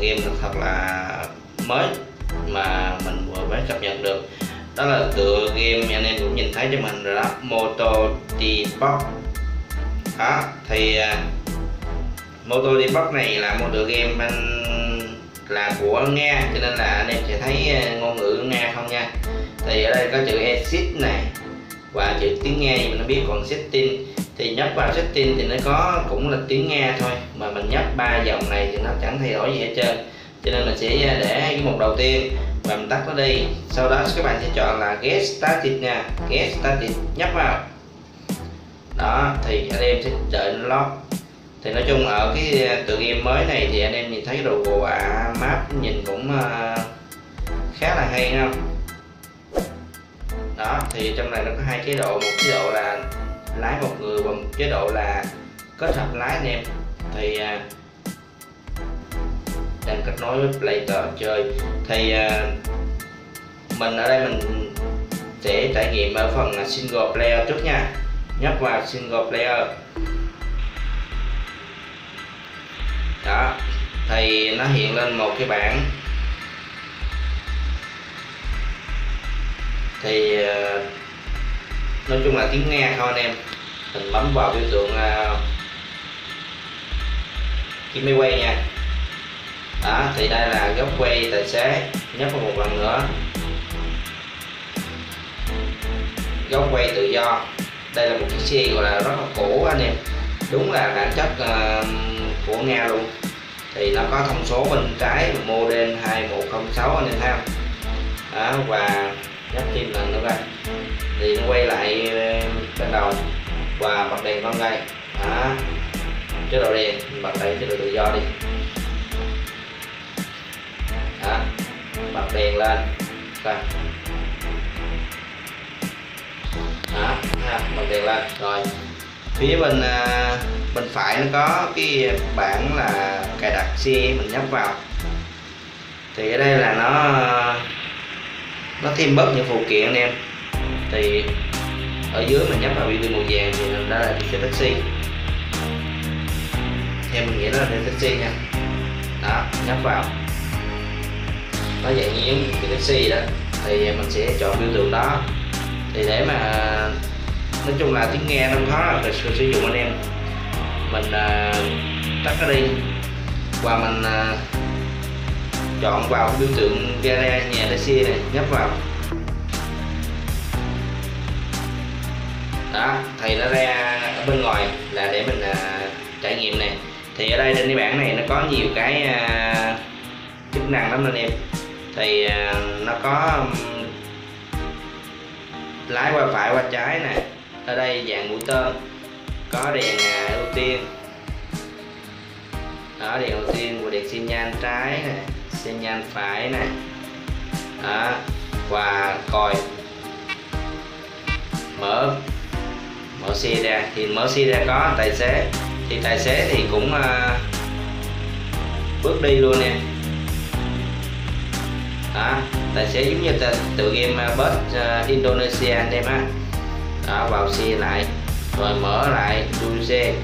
tựa game thật là mới mà mình vừa mới cập nhật được. Đó là tựa game anh em cũng nhìn thấy cho mình rồi đó Moto Debug đó thì uh, Moto Debug này là một tựa game anh là của Nga cho nên là anh em sẽ thấy uh, ngôn ngữ Nga không nha. Thì ở đây có chữ exit này và chữ tiếng Nga mình nó biết còn setting. Thì nhấp vào setting thì nó có, cũng là tiếng Nga thôi. Mà mình nhấp ba dòng này thì nó chẳng thay đổi gì hết trơn. Cho nên mình sẽ à, để cái mục đầu tiên. Và mình tắt nó đi. Sau đó các bạn sẽ chọn là get started nha. Get started. Nhấp vào. Đó, thì anh em sẽ đợi nó lót thì nói chung ở cái à, tựa game mới này thì anh em nhìn thấy đồ họa map nhìn cũng khá là hay không đó, thì trong này nó có hai chế độ. Một chế độ là lái một người và một chế độ là kết hợp lái anh em. Thì à, đang kết nối với Player chơi. Thì à, mình ở đây mình sẽ trải nghiệm ở phần single player trước nha. Nhấp vào single player. Đó, thì nó hiện lên một cái bảng. Thì ờ, nói chung là tiếng nghe thôi anh em. Mình bấm vào biểu tượng uh, cái máy quay nha. Đó thì đây là góc quay tài xế nhấp vào một lần nữa. Góc quay tự do. Đây là một chiếc xe gọi là rất là cũ anh em. Đúng là bản chất uh, của nga luôn. Thì nó có thông số bên trái model 2106 anh em thấy không đó và nhấp thêm lần nữa coi thì nó quay lại ờ, ban đầu và bật đèn con đây đó. Chế độ đèn bật đèn chế độ tự do đi. Đó. Bật đèn lên. Coi đó bật đèn lên. Rồi. Phía bên ờ, bên phải nó có cái bảng là cài đặt xe mình nhấp vào. Thì ở đây là nó nó thêm bớt những phụ kiện anh em. Thì ở dưới mình nhấp vào biểu tượng màu vàng thì đó là xe taxi. Theo mình nghĩ đó là xe taxi nha. Đó nhấp vào. Nó dạng như giống cái taxi đó. Thì mình sẽ chọn biểu tượng đó. Thì để mà nói chung là tiếng nghe nó khó là sự sử dụng anh em. Mình uh, tắt nó đi. Và mình uh, chọn vào biểu tượng gara nhà taxi này nhấp vào. Đó thì nó ra ở bên ngoài là để mình à, trải nghiệm này. Thì ở đây trên cái bảng này nó có nhiều cái à, chức năng lắm anh em. Thì à, nó có um, lái qua phải qua trái nè ở đây dạng mũi tên có đèn à, ưu tiên. Đó đèn ưu tiên và đèn xi nhan trái này trên nhan phải này, đó và còi mở. Mở xe ra. Thì mở xe ra có tài xế. Thì tài xế thì cũng uh, bước đi luôn nè. Đó tài xế giống như tự game à, bus uh, Indonesia anh em á. Đó vào xe lại rồi mở lại đuôi xe.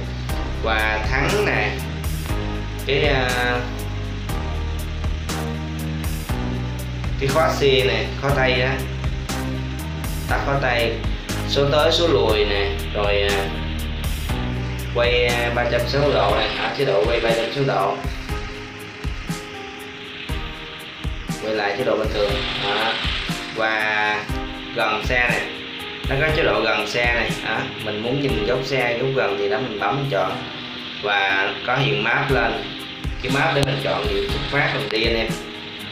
Và thắng nè. Cái uh, cái khóa xe này, khóa tay á. Tắt khóa tay số tới số lùi nè rồi à, quay à, 360 độ này ở chế độ quay 360 độ. Quay lại chế độ bình thường đó. và gần xe này nó có chế độ gần xe này đó. mình muốn nhìn góc xe góc gần thì đó mình bấm chọn và có hiện map lên. Cái map để mình chọn điểm xuất phát mình đi anh em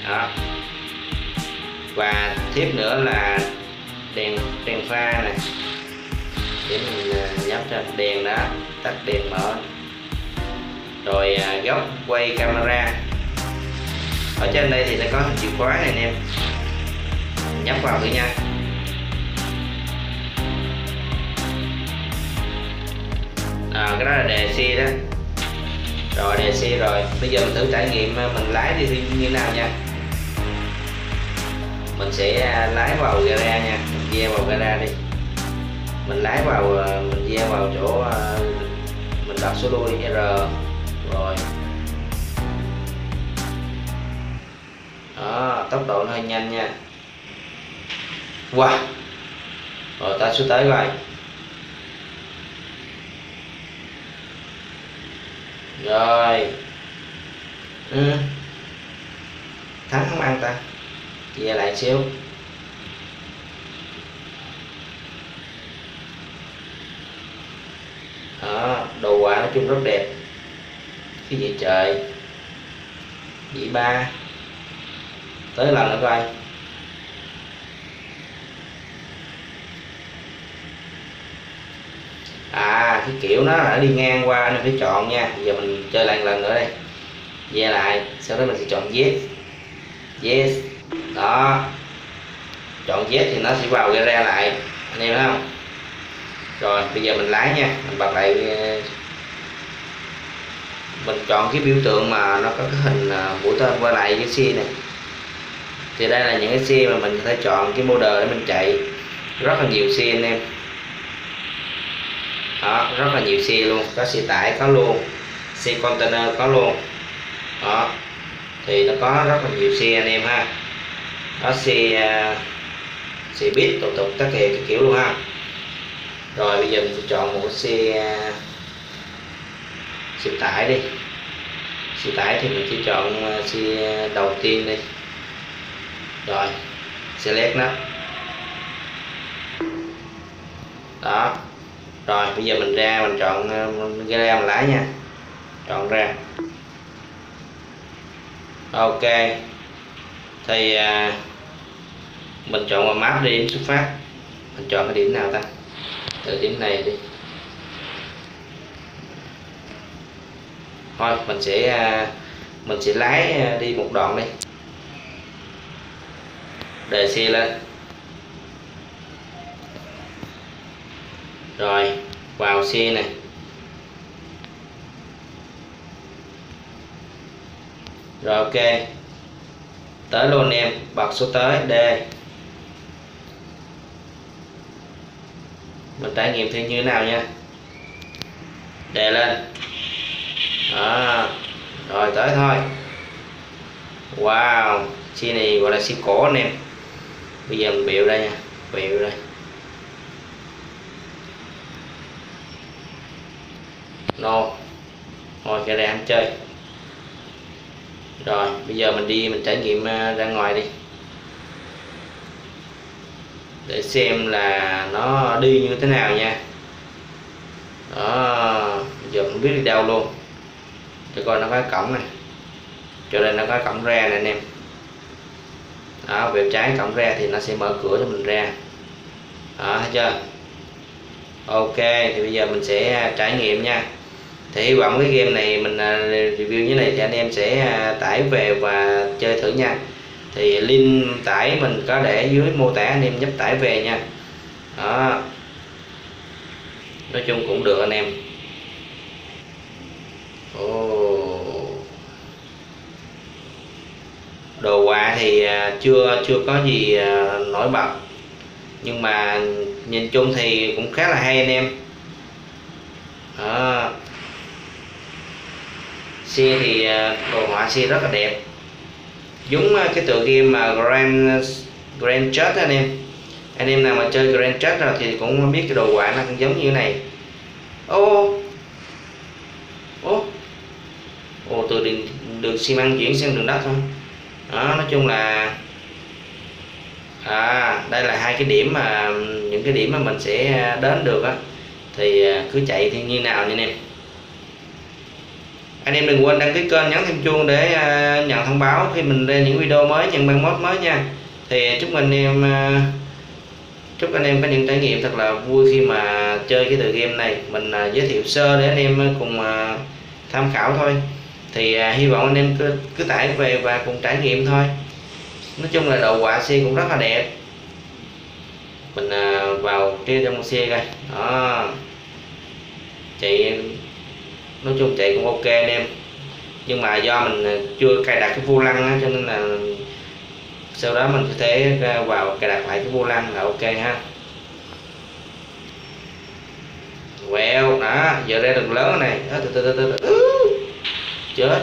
đó và tiếp nữa là đèn đèn pha này. Để mình à, nhấp cho đèn đó tắt đèn mở. Rồi à, góc quay camera. Ở trên đây thì nó có chìa khóa này anh em. Nhấp vào thử nha. À, cái đó là đề xe đó. Rồi đề xe rồi. Bây giờ mình thử trải nghiệm à, mình lái đi như thế nào nha mình sẽ à, lái vào gara nha. Mình ve vào gara đi. Mình lái vào à, mình gieo vào chỗ à, mình đặt số đuôi r. Rồi. Đó, tốc độ nó hơi nhanh nha. Wow. Rồi ta xuống tới rồi rồi. Ừ. thắng không ăn ta? Về lại xíu. Đó, đồ quả nói chung rất đẹp. Cái gì trời? Dĩ ba. Tới lần nữa coi. À cái kiểu nó đã đi ngang qua nên phải chọn nha. Giờ mình chơi lại lần nữa đây. Ve lại, sau đó mình sẽ chọn yes. Yes đó. Chọn yes thì nó sẽ vào ra lại. Anh em thấy không? Rồi, bây giờ mình lái nha. Mình bật lại ờ, mình chọn cái biểu tượng mà nó có cái hình ờ, mũi tên qua lại cái xe này. Thì đây là những cái xe mà mình có thể chọn cái model để mình chạy. Rất là nhiều xe anh em. Đó, rất là nhiều xe luôn. Có xe tải, có luôn xe container có luôn đó. Thì nó có rất là nhiều xe anh em ha nó xe xe buýt tục tục tất cả các kiểu luôn ha. Rồi bây giờ mình sẽ chọn một xe à, xe tải đi. Xe tải thì mình chỉ chọn à, xe đầu tiên đi. Rồi select nó đó. Rồi, bây giờ mình ra, mình chọn à, cái ra mình lái nha. Chọn ra. Ok thì à, mình chọn vào map đi điểm xuất phát. Mình chọn cái điểm nào ta? Từ điểm này đi. Thôi mình sẽ à, mình sẽ lái à, đi một đoạn đi. Đề xe lên. Rồi vào xe này. Rồi ok tới luôn em bật số tới D. Mình trải nghiệm thêm như thế nào nha? Đè lên. À, rồi tới thôi. Wow chi này gọi là xi cổ anh em. Bây giờ mình biểu đây nha biểu đây. No thôi cái này ăn chơi rồi, bây giờ mình đi, mình trải nghiệm ờ, ra ngoài đi. Để xem là nó đi như thế nào nha. Đó giờ không biết đi đâu luôn. Cho coi nó có cổng này. Cho nên nó có cổng ra nè anh em. Đó, về trái cổng ra thì nó sẽ mở cửa cho mình ra. Đó, thấy chưa? Ok, thì bây giờ mình sẽ ờ, trải nghiệm nha thì hy vọng cái game này mình à, review như này thì anh em sẽ à, tải về và chơi thử nha. Thì link tải mình có để dưới mô tả, anh em nhấp tải về nha. Đó. Nói chung cũng được anh em. Oh. đồ quà thì à, chưa chưa có gì nổi bật. Nhưng mà nhìn chung thì cũng khá là hay anh em. Đó xe thì ờ, đồ họa xe rất là đẹp. Giống ờ, cái tựa game mà Grand ờ, Grand Chess anh em. Anh em nào mà chơi Grand Chess rồi thì cũng biết cái đồ họa nó cũng giống như thế này. Ô ô ô từ đường đường xi măng chuyển sang đường đất thôi. Đó, nói chung là à đây là hai cái điểm mà, những cái điểm mà mình sẽ đến được á. Thì cứ chạy thì như nào nha anh em anh em đừng quên đăng ký kênh nhấn thêm chuông để à, nhận thông báo khi mình lên những video mới những ban mốt mới nha. Thì à, chúc anh em à, chúc anh em có những trải nghiệm thật là vui khi mà chơi cái tựa game này. Mình giới thiệu sơ để anh em cùng tham khảo thôi. Thì hy vọng anh em cứ, cứ tải về và cùng trải nghiệm thôi. Nói chung là đồ họa xe cũng rất là đẹp. Mình vào kia trong xe coi. Đó. Chạy nói chung chạy cũng ok anh em. Nhưng mà do mình ờ, chưa cài đặt cái vô lăng á, cho nên là sau đó mình có thể vào cài đặt lại cái vô lăng là ok ha. Quẹo đó giờ ra đường lớn này. Đó, từ từ từ từ chết.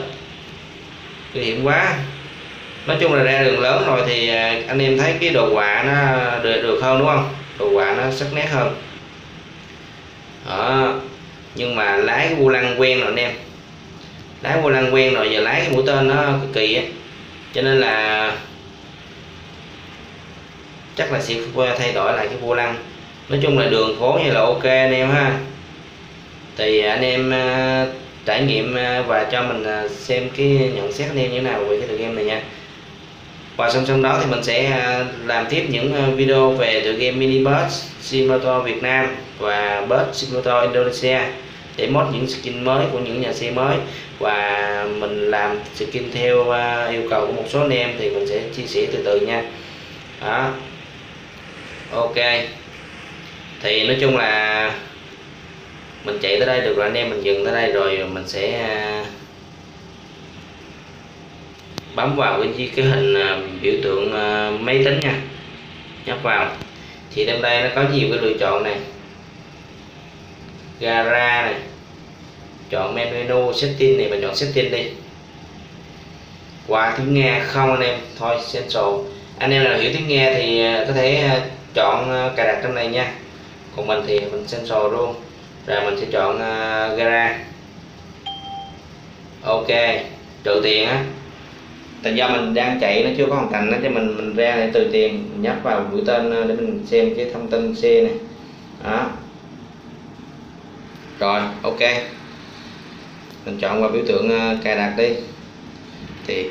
Nguy hiểm quá. Nói chung là ra đường lớn rồi thì ờ, anh em thấy cái đồ họa nó được, được hơn đúng không? Đồ họa nó sắc nét hơn. Đó nhưng mà lái cái vô lăng quen rồi anh em. Lái vô lăng quen rồi, giờ lái cái mũi tên nó cực kỳ á. Cho nên là chắc là sẽ thay đổi lại cái vô lăng. Nói chung là đường phố như là ok anh em ha. Thì anh em ờ, trải nghiệm ờ, và cho mình ờ, xem cái nhận xét anh em như thế nào về cái tựa game này nha. Và song song đó thì mình sẽ làm tiếp những video về tựa game mini bus simulator Việt Nam và bus simulator Indonesia để mod những skin mới của những nhà xe mới. Và mình làm skin theo à, yêu cầu của một số anh em thì mình sẽ chia sẻ từ từ nha. Đó. Ok. Thì nói chung là mình chạy tới đây được rồi, anh em mình dừng tới đây rồi mình sẽ à, bấm vào cái cái hình à, biểu tượng máy tính nha. Nhấp vào. Thì trong đây nó có nhiều cái lựa chọn này. Gara này chọn menu setting này mình chọn setting đi. Qua tiếng nghe không anh em? Thôi sensor anh em nào hiểu tiếng nghe thì à, có thể à, chọn à, cài đặt trong này nha. Còn mình thì mình sensor luôn. Rồi mình sẽ chọn uh, gara. Ok trừ tiền á. Tại do mình đang chạy nó chưa có hoàn thành nó cho mình mình ra để trừ tiền mình nhấp vào mũi tên để mình xem cái thông tin xe này. Đó. Rồi ok mình chọn vào biểu tượng ờ, cài đặt đi. Thì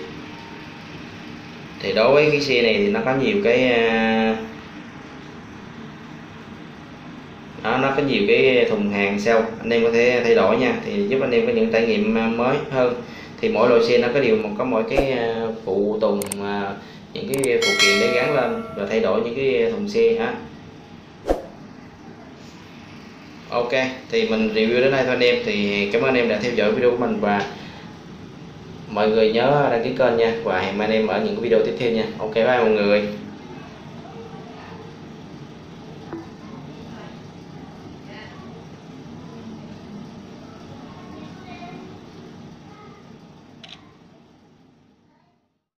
thì đối với cái xe này thì nó có nhiều cái ờ, đó, nó có nhiều cái thùng hàng sau anh em có thể thay đổi nha. Thì giúp anh em có những trải nghiệm ờ, mới hơn. Thì mỗi loại xe nó có điều một có mỗi cái phụ tùng những cái phụ kiện để gắn lên và thay đổi những cái thùng xe ha ok, thì mình review đến đây thôi anh em. Thì cảm ơn anh em đã theo dõi video của mình và mọi người nhớ đăng ký kênh nha. Và hẹn anh em ở những cái video tiếp theo nha. Ok, bye mọi người.